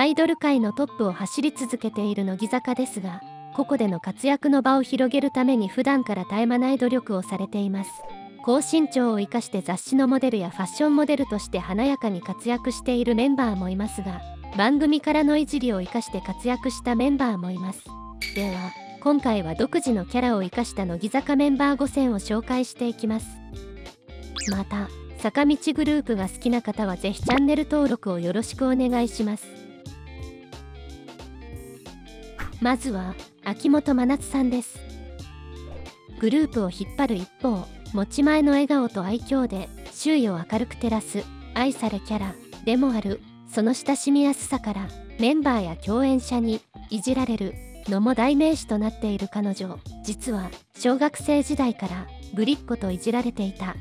アイドル界のトップを走り続けている乃木坂ですがここでの活躍の場を広げるために普段から絶え間ない努力をされています。高身長を生かして雑誌のモデルやファッションモデルとして華やかに活躍しているメンバーもいますが番組からのいじりを生かして活躍したメンバーもいます。では今回は独自のキャラを生かした乃木坂メンバー5選を紹介していきます。また坂道グループが好きな方はぜひチャンネル登録をよろしくお願いします。まずは秋元真夏さんです。グループを引っ張る一方持ち前の笑顔と愛嬌で周囲を明るく照らす愛されキャラでもあるその親しみやすさからメンバーや共演者にいじられるのも代名詞となっている彼女。実は小学生時代からぶりっ子といじられていた。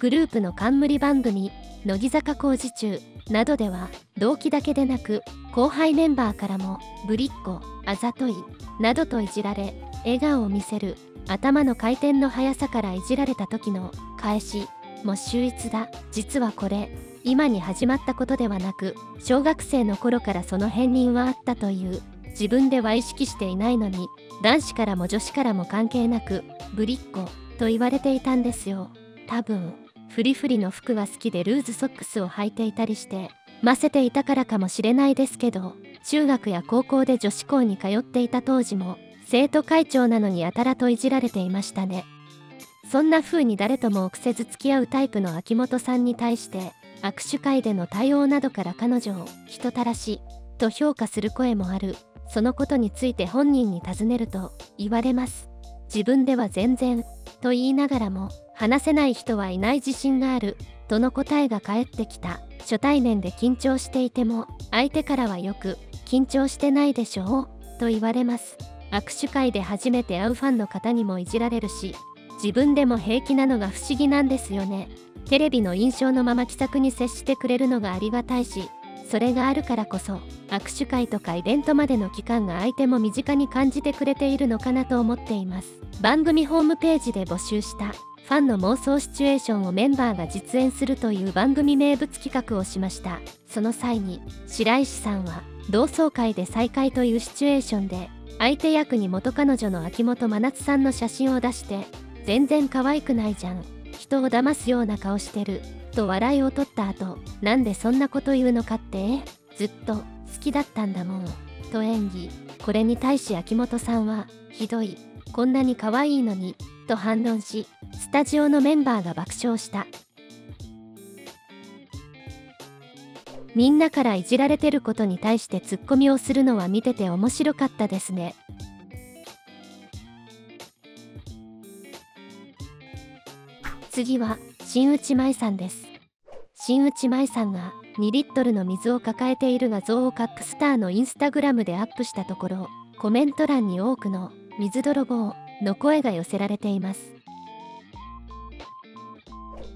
グループの冠番組「乃木坂工事中」などでは同期だけでなく後輩メンバーからもぶりっ子あざといなどといじられ笑顔を見せる頭の回転の速さからいじられた時の返しも秀逸だ実はこれ今に始まったことではなく小学生の頃からその片鱗はあったという自分では意識していないのに男子からも女子からも関係なくぶりっ子と言われていたんですよ多分フリフリの服が好きでルーズソックスを履いていたりしてませていたからかもしれないですけど中学や高校で女子校に通っていた当時も生徒会長なのにやたらといじられていましたね。そんな風に誰とも臆せず付き合うタイプの秋元さんに対して握手会での対応などから彼女を人たらしと評価する声もある。そのことについて本人に尋ねると言われます。自分では全然と言いながらも話せない人はいない自信があるとの答えが返ってきた初対面で緊張していても相手からはよく緊張してないでしょうと言われます。握手会で初めて会うファンの方にもいじられるし自分でも平気なのが不思議なんですよね。テレビの印象のまま気さくに接してくれるのがありがたいしそれがあるからこそ握手会とかイベントまでの期間が相手も身近に感じてくれているのかなと思っています。番組ホームページで募集したファンの妄想シチュエーションをメンバーが実演するという番組名物企画をしました。その際に白石さんは同窓会で再会というシチュエーションで相手役に元彼女の秋元真夏さんの写真を出して全然可愛くないじゃん人を騙すような顔してると笑いを取った後なんでそんなこと言うのかってずっと好きだったんだもんと演技これに対し秋元さんはひどいこんなに可愛いのにと反論しスタジオのメンバーが爆笑したみんなからいじられてることに対してツッコミをするのは見てて面白かったですね。次は新内舞さんです。新内舞さんが2リットルの水を抱えている画像をカップスターのインスタグラムでアップしたところコメント欄に多くの水泥棒の声が寄せられています。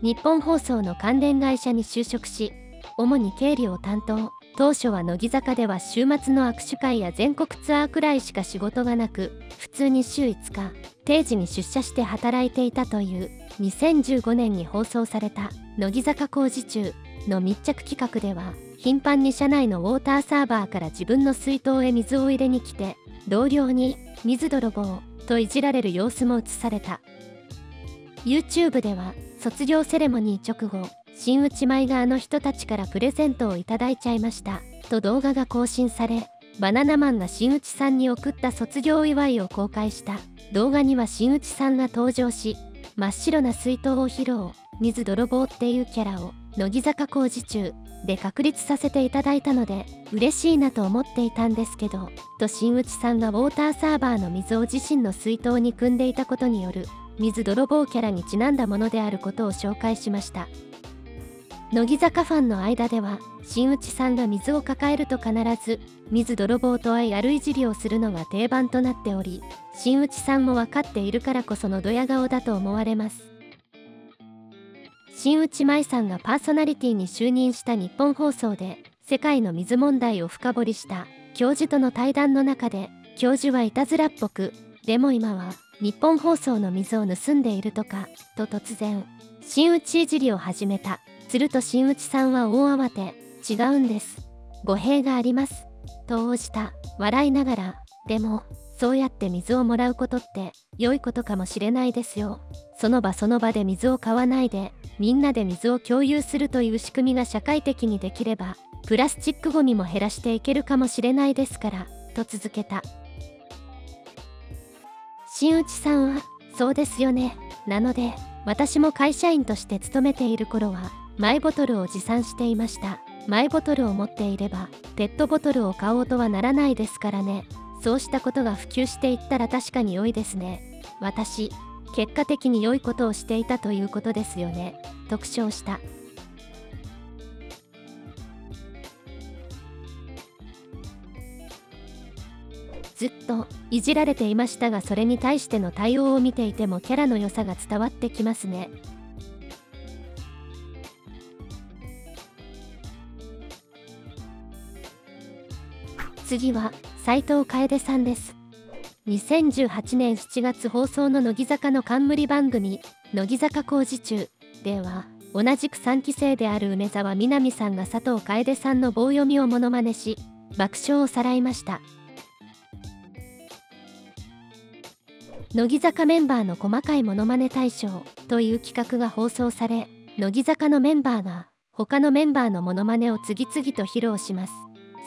日本放送の関連会社に就職し主に経理を担当当初は乃木坂では週末の握手会や全国ツアーくらいしか仕事がなく普通に週5日定時に出社して働いていたという2015年に放送された乃木坂工事中の密着企画では頻繁に社内のウォーターサーバーから自分の水筒へ水を入れに来て同僚に水泥棒といじられる様子も映された。YouTube では卒業セレモニー直後新内舞があの人たちからプレゼントをいただいちゃいましたと動画が更新されバナナマンが新内さんに送った卒業祝いを公開した。動画には新内さんが登場し真っ白な水筒を披露水泥棒っていうキャラを乃木坂工事中で確立させていただいたので嬉しいなと思っていたんですけどと新内さんがウォーターサーバーの水を自身の水筒に汲んでいたことによる水泥棒キャラにちなんだものであることを紹介しました。乃木坂ファンの間では新内さんが水を抱えると必ず水泥棒と愛あるいじりをするのが定番となっており新内さんも分かっているからこそのドヤ顔だと思われます。新内舞さんがパーソナリティに就任した日本放送で世界の水問題を深掘りした教授との対談の中で教授はいたずらっぽくでも今は日本放送の水を盗んでいるとかと突然新内いじりを始めた。すると新内さんは大慌て。違うんです。語弊があります。と応じた。笑いながら。でもそうやって水をもらうことって良いことかもしれないですよ。その場その場で水を買わないで。みんなで水を共有するという仕組みが社会的にできればプラスチックごみも減らしていけるかもしれないですから。と続けた。新内さんはそうですよね。なので私も会社員として勤めている頃はマイボトルを持参していました。マイボトルを持っていればペットボトルを買おうとはならないですからね。そうしたことが普及していったら確かに良いですね。私結果的に良いことをしていたということですよね。特徴した。ずっといじられていましたがそれに対しての対応を見ていてもキャラの良さが伝わってきますね。次は斉藤楓さんです。2018年7月放送の乃木坂の冠番組「乃木坂工事中」では同じく3期生である梅澤美波さんが佐藤楓さんの棒読みをモノマネし爆笑をさらいました。乃木坂メンバーの細かいモノマネ大賞という企画が放送され乃木坂のメンバーが他のメンバーのモノマネを次々と披露します。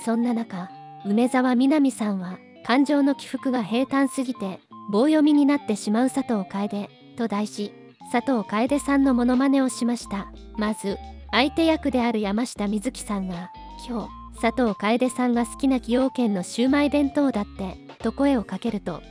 そんな中梅澤美波さんは感情の起伏が平坦すぎて棒読みになってしまう佐藤楓と題し佐藤楓さんのモノマネをしました。まず相手役である山下美月さんが今日佐藤楓さんが好きな崎陽軒のシウマイ弁当だってと声をかけると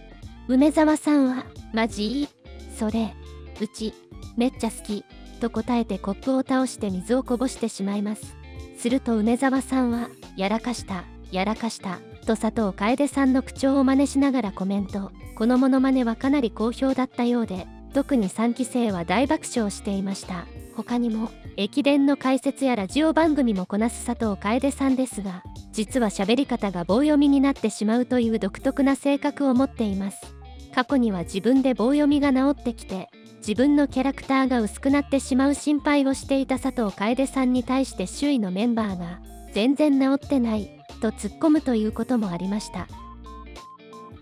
梅沢さんはマジ？それうちめっちゃ好きと答えてコップを倒して水をこぼしてしまいます。すると梅沢さんはやらかした。やらかしたと佐藤楓さんの口調を真似しながらコメント。このモノマネはかなり好評だったようで特に3期生は大爆笑していました。他にも駅伝の解説やラジオ番組もこなす佐藤楓さんですが実は喋り方が棒読みになってしまうという独特な性格を持っています。過去には自分で棒読みが治ってきて自分のキャラクターが薄くなってしまう心配をしていた佐藤楓さんに対して周囲のメンバーが全然治ってないと突っ込むということもありました。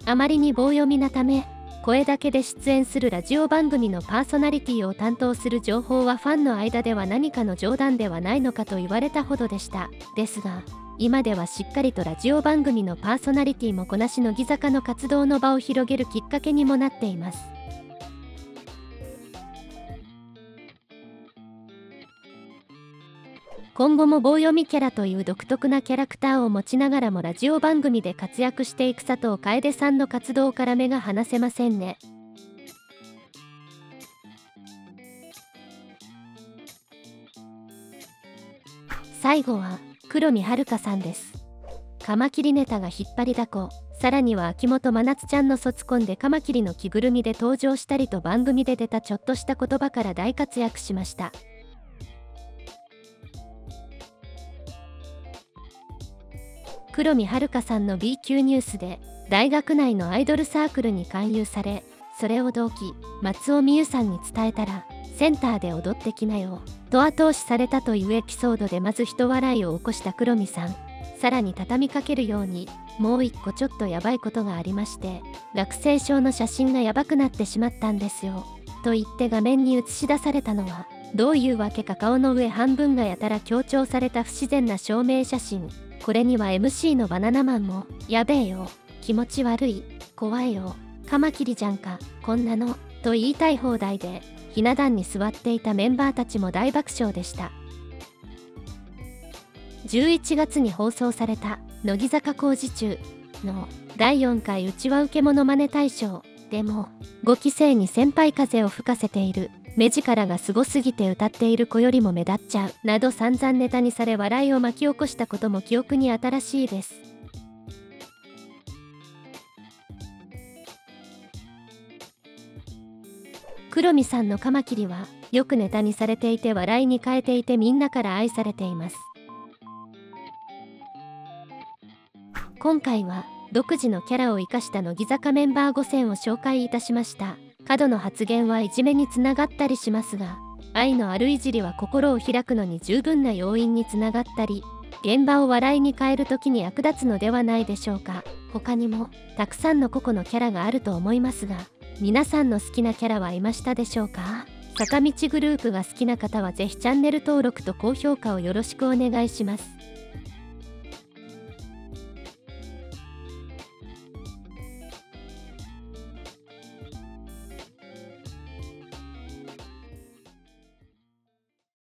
あまりに棒読みなため声だけで出演するラジオ番組のパーソナリティを担当する情報はファンの間では何かの冗談ではないのかと言われたほどでした。ですが今ではしっかりとラジオ番組のパーソナリティもこなし乃木坂の活動の場を広げるきっかけにもなっています。今後も棒読みキャラという独特なキャラクターを持ちながらもラジオ番組で活躍していく佐藤楓さんの活動から目が離せませんね。最後は黒見遥さんです。カマキリネタが引っ張りだこ、さらには秋元真夏ちゃんの卒コンでカマキリの着ぐるみで登場したりと番組で出たちょっとした言葉から大活躍しました。黒見遥さんの B 級ニュースで大学内のアイドルサークルに勧誘されそれを同期松尾美優さんに伝えたらセンターで踊ってきなよと後押しされたというエピソードでまず人笑いを起こした黒見さん。さらに畳みかけるようにもう一個ちょっとやばいことがありまして学生証の写真がやばくなってしまったんですよと言って画面に映し出されたのはどういうわけか顔の上半分がやたら強調された不自然な証明写真。これには MC のバナナマンもやべえよ気持ち悪い怖いよカマキリじゃんかこんなのと言いたい放題でひな壇に座っていたメンバーたちも大爆笑でした。11月に放送された乃木坂工事中の第4回うちわ受け物真似大賞。でも5期生に先輩風を吹かせている。目力がすごすぎて歌っている子よりも目立っちゃう。など散々ネタにされ笑いを巻き起こしたことも記憶に新しいです。黒見さんのカマキリはよくネタにされていて笑いに変えていてみんなから愛されています。今回は独自のキャラを生かした乃木坂メンバー5選を紹介いたしました。過度の発言はいじめにつながったりしますが愛のあるいじりは心を開くのに十分な要因につながったり現場を笑いに変える時に役立つのではないでしょうか。他にもたくさんの個々のキャラがあると思いますが皆さんの好きなキャラはいましたでしょうか。坂道グループが好きな方はぜひチャンネル登録と高評価をよろしくお願いします。